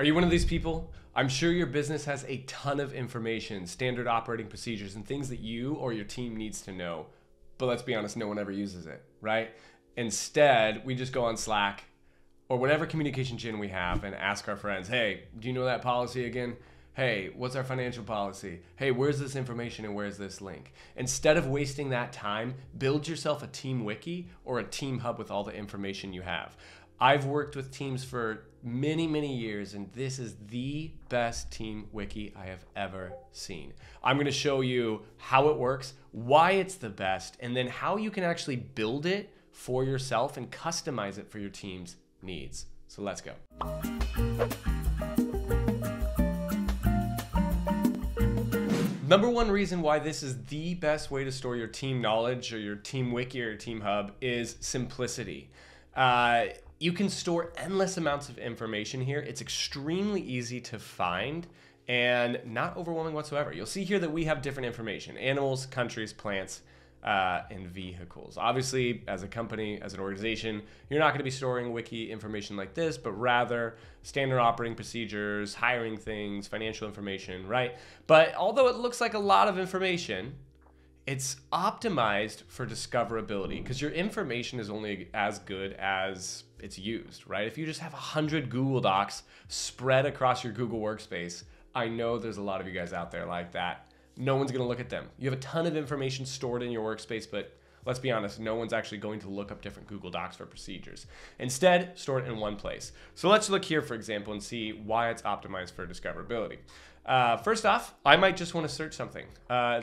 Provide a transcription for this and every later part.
Are you one of these people? I'm sure your business has a ton of information, standard operating procedures, and things that you or your team needs to know. But let's be honest, no one ever uses it, right? Instead, we just go on Slack or whatever communication chain we have and ask our friends, hey, do you know that policy again? Hey, what's our financial policy? Hey, where's this information and where's this link? Instead of wasting that time, build yourself a team wiki or a team hub with all the information you have. I've worked with teams for many, many years, and this is the best team wiki I have ever seen. I'm gonna show you how it works, why it's the best, and then how you can actually build it for yourself and customize it for your team's needs. So let's go. Number one reason why this is the best way to store your team knowledge or your team wiki or your team hub is simplicity. Uh, you can store endless amounts of information here. It's extremely easy to find and not overwhelming whatsoever. You'll see here that we have different information animals, countries, plants, uh, and vehicles. Obviously, as a company, as an organization, you're not going to be storing wiki information like this, but rather standard operating procedures, hiring things, financial information, right? But although it looks like a lot of information, it's optimized for discoverability because your information is only as good as it's used, right? If you just have 100 Google Docs spread across your Google Workspace, I know there's a lot of you guys out there like that. No one's going to look at them. You have a ton of information stored in your workspace, but let's be honest, no one's actually going to look up different Google Docs for procedures. Instead, store it in one place. So let's look here, for example, and see why it's optimized for discoverability. Uh, first off, I might just want to search something. Uh,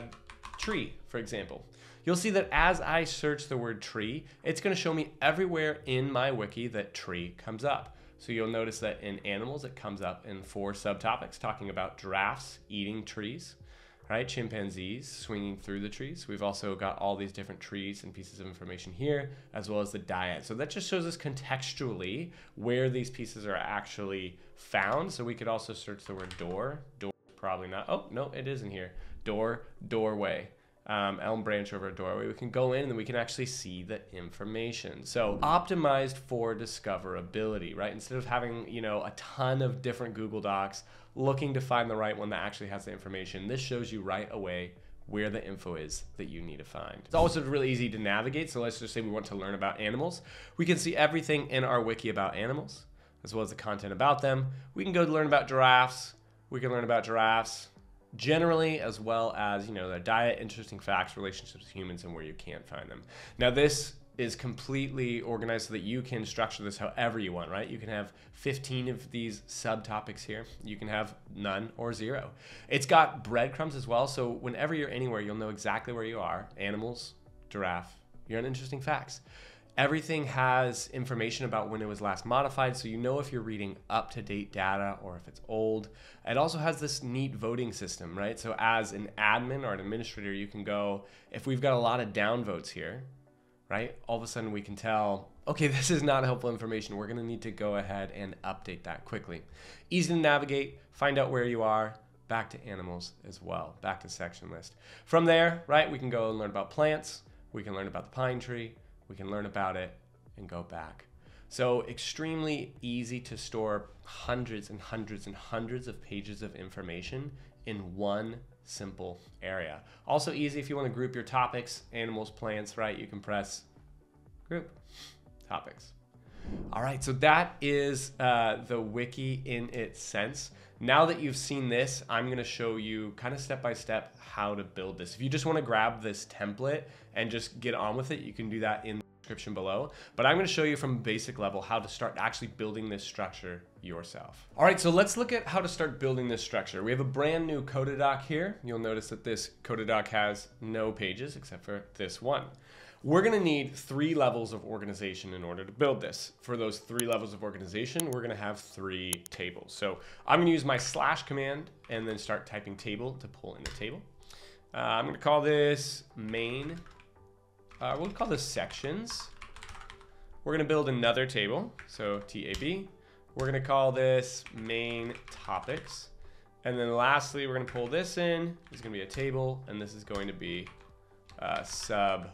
tree, for example. You'll see that as I search the word tree, it's going to show me everywhere in my wiki that tree comes up. So you'll notice that in animals, it comes up in four subtopics talking about giraffes eating trees, right? Chimpanzees swinging through the trees. We've also got all these different trees and pieces of information here, as well as the diet. So that just shows us contextually where these pieces are actually found. So we could also search the word door. Door, probably not. Oh, no, it is in here door, doorway. Um, elm branch over a doorway, we can go in and then we can actually see the information. So optimized for discoverability, right? Instead of having, you know, a ton of different Google Docs looking to find the right one that actually has the information, this shows you right away where the info is that you need to find. It's also really easy to navigate. So let's just say we want to learn about animals. We can see everything in our wiki about animals, as well as the content about them. We can go to learn about giraffes. We can learn about giraffes generally, as well as you know their diet, interesting facts, relationships with humans, and where you can't find them. Now this is completely organized so that you can structure this however you want, right? You can have 15 of these subtopics here. You can have none or zero. It's got breadcrumbs as well, so whenever you're anywhere, you'll know exactly where you are. Animals, giraffe, you're on interesting facts. Everything has information about when it was last modified, so you know if you're reading up to date data or if it's old. It also has this neat voting system, right? So, as an admin or an administrator, you can go, if we've got a lot of downvotes here, right? All of a sudden we can tell, okay, this is not helpful information. We're gonna need to go ahead and update that quickly. Easy to navigate, find out where you are, back to animals as well, back to section list. From there, right, we can go and learn about plants, we can learn about the pine tree, we can learn about it and go back. So extremely easy to store hundreds and hundreds and hundreds of pages of information in one simple area. Also easy if you want to group your topics, animals, plants, right? You can press group topics. All right, so that is uh, the wiki in its sense. Now that you've seen this, I'm going to show you kind of step by step how to build this. If you just want to grab this template and just get on with it, you can do that in the description below. But I'm going to show you from basic level how to start actually building this structure yourself. All right, so let's look at how to start building this structure. We have a brand new CodaDoc here. You'll notice that this CodaDoc has no pages except for this one. We're gonna need three levels of organization in order to build this. For those three levels of organization, we're gonna have three tables. So I'm gonna use my slash command and then start typing table to pull in the table. Uh, I'm gonna call this main, uh, we'll call this sections. We're gonna build another table, so TAB. We're gonna call this main topics. And then lastly, we're gonna pull this in. This is gonna be a table, and this is going to be uh, sub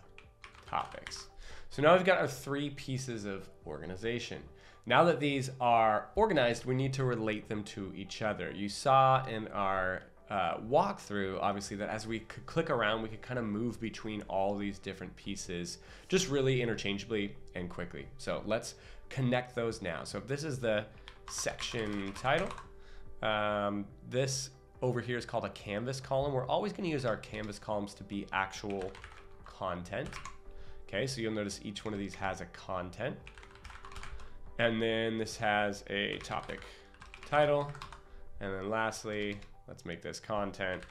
topics. So now we've got our three pieces of organization. Now that these are organized, we need to relate them to each other. You saw in our uh, walkthrough, obviously, that as we could click around, we could kind of move between all these different pieces just really interchangeably and quickly. So let's connect those now. So if this is the section title, um, this over here is called a canvas column. We're always going to use our canvas columns to be actual content. Okay, so you'll notice each one of these has a content. And then this has a topic title. And then lastly, let's make this content.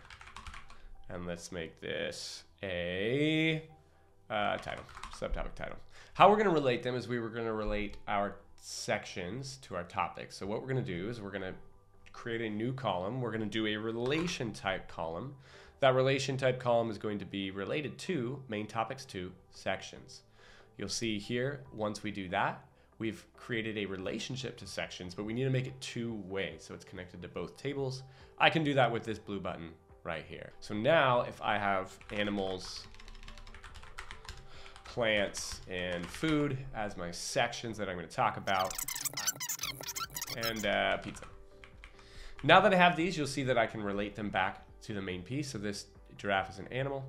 And let's make this a uh, title, subtopic title. How we're going to relate them is we were going to relate our sections to our topics. So what we're going to do is we're going to create a new column. We're going to do a relation type column. That relation type column is going to be related to main topics to sections. You'll see here, once we do that, we've created a relationship to sections, but we need to make it two way so it's connected to both tables. I can do that with this blue button right here. So now if I have animals, plants, and food as my sections that I'm going to talk about, and uh, pizza. Now that I have these, you'll see that I can relate them back to the main piece. So this giraffe is an animal,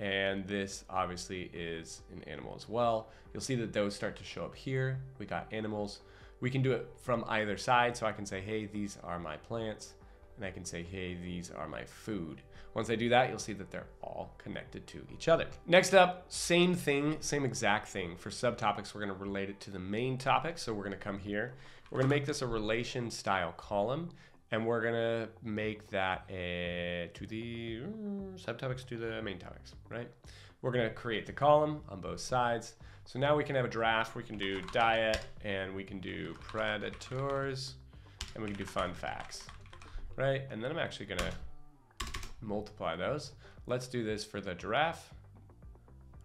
and this obviously is an animal as well. You'll see that those start to show up here. We got animals. We can do it from either side. So I can say, hey, these are my plants. And I can say, hey, these are my food. Once I do that, you'll see that they're all connected to each other. Next up, same thing, same exact thing. For subtopics, we're gonna relate it to the main topic. So we're gonna come here. We're gonna make this a relation style column and we're gonna make that to the uh, subtopics to the main topics, right? We're gonna create the column on both sides. So now we can have a draft. We can do diet, and we can do predators, and we can do fun facts, right? And then I'm actually gonna multiply those. Let's do this for the giraffe,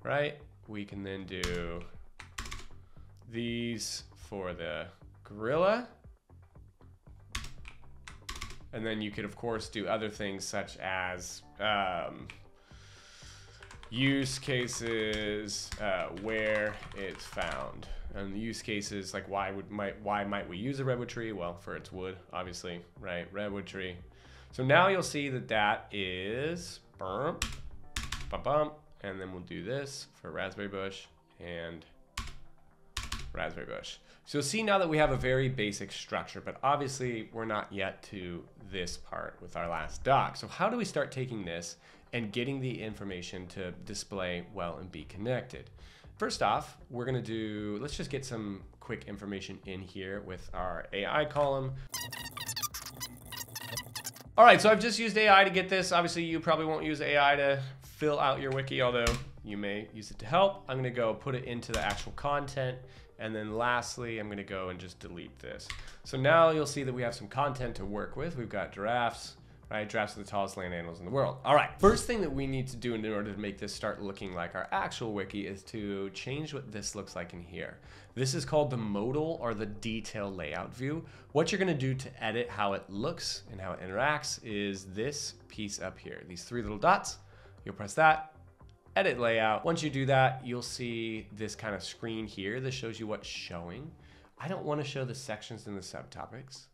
right? We can then do these for the gorilla. And then you could, of course, do other things such as um, use cases uh, where it's found. And the use cases like why would might why might we use a redwood tree? Well, for its wood, obviously, right? Redwood tree. So now you'll see that that is bump, bump, bump, and then we'll do this for raspberry bush and raspberry bush. So you'll see now that we have a very basic structure, but obviously we're not yet to this part with our last doc. So how do we start taking this and getting the information to display well and be connected? First off, we're gonna do, let's just get some quick information in here with our AI column. All right, so I've just used AI to get this. Obviously, you probably won't use AI to fill out your wiki, although you may use it to help. I'm gonna go put it into the actual content and then lastly, I'm gonna go and just delete this. So now you'll see that we have some content to work with. We've got giraffes, right? Giraffes are the tallest land animals in the world. All right, first thing that we need to do in order to make this start looking like our actual wiki is to change what this looks like in here. This is called the modal or the detail layout view. What you're gonna do to edit how it looks and how it interacts is this piece up here. These three little dots, you'll press that, edit layout. Once you do that, you'll see this kind of screen here that shows you what's showing. I don't want to show the sections and the subtopics.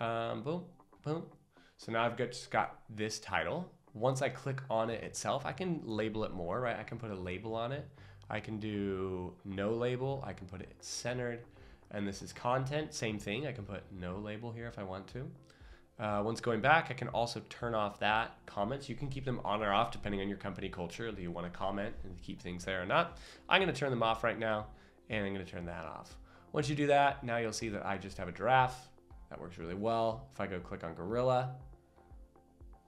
Um, boom, boom. So now I've got, just got this title. Once I click on it itself, I can label it more, right? I can put a label on it. I can do no label. I can put it centered. And this is content, same thing. I can put no label here if I want to. Uh, once going back, I can also turn off that comments. You can keep them on or off depending on your company culture. Do you want to comment and keep things there or not? I'm going to turn them off right now, and I'm going to turn that off. Once you do that, now you'll see that I just have a giraffe. That works really well. If I go click on gorilla,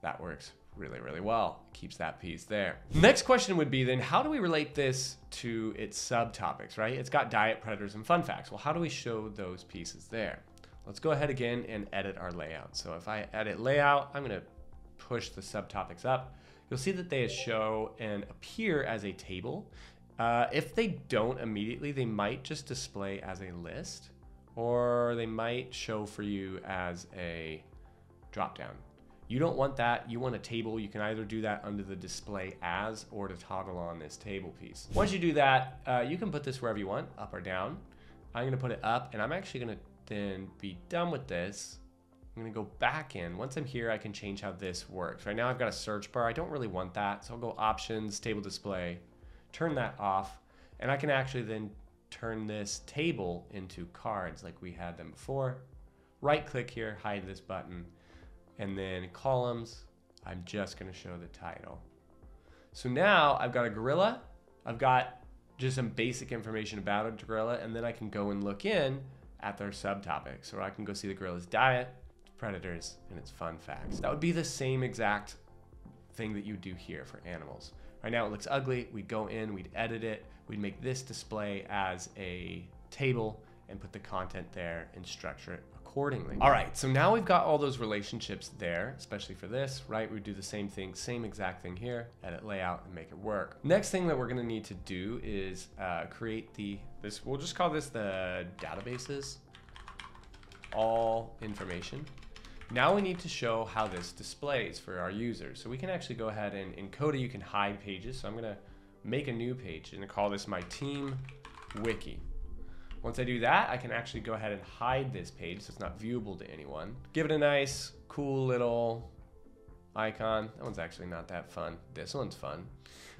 that works really, really well. Keeps that piece there. Next question would be then, how do we relate this to its subtopics, right? It's got diet, predators, and fun facts. Well, how do we show those pieces there? Let's go ahead again and edit our layout. So if I edit layout, I'm gonna push the subtopics up. You'll see that they show and appear as a table. Uh, if they don't immediately, they might just display as a list or they might show for you as a dropdown. You don't want that. You want a table. You can either do that under the display as or to toggle on this table piece. Once you do that, uh, you can put this wherever you want, up or down. I'm gonna put it up and I'm actually gonna then be done with this. I'm gonna go back in. Once I'm here, I can change how this works. Right now I've got a search bar. I don't really want that. So I'll go options, table display, turn that off. And I can actually then turn this table into cards like we had them before. Right click here, hide this button. And then columns, I'm just gonna show the title. So now I've got a gorilla. I've got just some basic information about a gorilla, and then I can go and look in at their subtopics, or I can go see the gorilla's diet, predators, and its fun facts. That would be the same exact thing that you do here for animals. Right now it looks ugly. We'd go in, we'd edit it, we'd make this display as a table and put the content there and structure it accordingly. All right, so now we've got all those relationships there, especially for this, right? We do the same thing, same exact thing here, edit layout and make it work. Next thing that we're gonna need to do is uh, create the, this, we'll just call this the databases, all information. Now we need to show how this displays for our users. So we can actually go ahead and in Coda you can hide pages. So I'm gonna make a new page and call this my team wiki. Once I do that, I can actually go ahead and hide this page so it's not viewable to anyone. Give it a nice, cool little icon. That one's actually not that fun. This one's fun.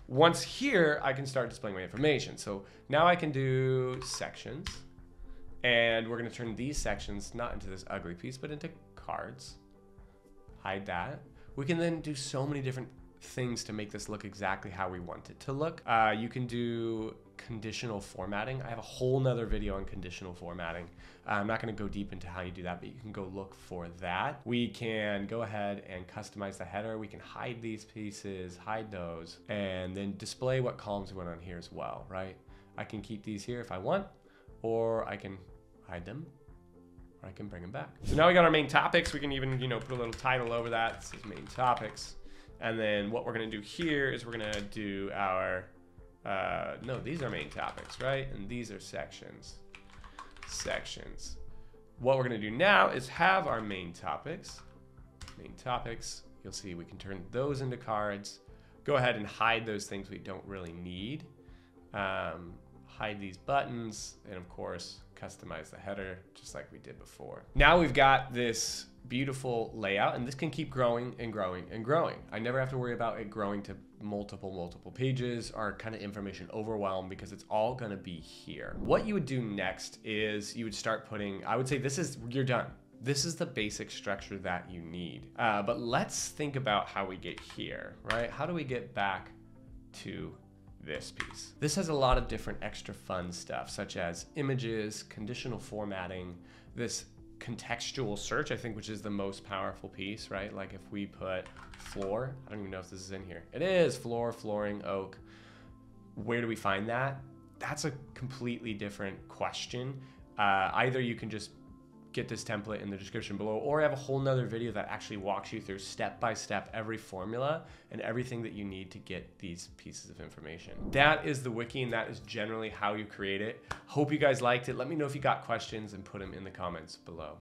Once here, I can start displaying my information. So now I can do sections. And we're gonna turn these sections not into this ugly piece, but into cards. Hide that. We can then do so many different things to make this look exactly how we want it to look. Uh, you can do conditional formatting. I have a whole nother video on conditional formatting. Uh, I'm not going to go deep into how you do that, but you can go look for that. We can go ahead and customize the header. We can hide these pieces, hide those, and then display what columns we want on here as well, right? I can keep these here if I want, or I can hide them or I can bring them back. So now we got our main topics. We can even, you know, put a little title over that. This is main topics. And then what we're gonna do here is we're gonna do our, uh, no, these are main topics, right? And these are sections, sections. What we're gonna do now is have our main topics, main topics. You'll see we can turn those into cards. Go ahead and hide those things we don't really need. Um, hide these buttons, and of course, customize the header just like we did before. Now we've got this beautiful layout and this can keep growing and growing and growing. I never have to worry about it growing to multiple, multiple pages are kind of information overwhelmed because it's all gonna be here. What you would do next is you would start putting, I would say this is, you're done. This is the basic structure that you need. Uh, but let's think about how we get here, right? How do we get back to this piece. This has a lot of different extra fun stuff, such as images, conditional formatting, this contextual search, I think, which is the most powerful piece, right? Like if we put floor, I don't even know if this is in here. It is floor, flooring, oak. Where do we find that? That's a completely different question. Uh, either you can just get this template in the description below, or I have a whole nother video that actually walks you through step by step every formula and everything that you need to get these pieces of information. That is the wiki, and that is generally how you create it. Hope you guys liked it. Let me know if you got questions and put them in the comments below.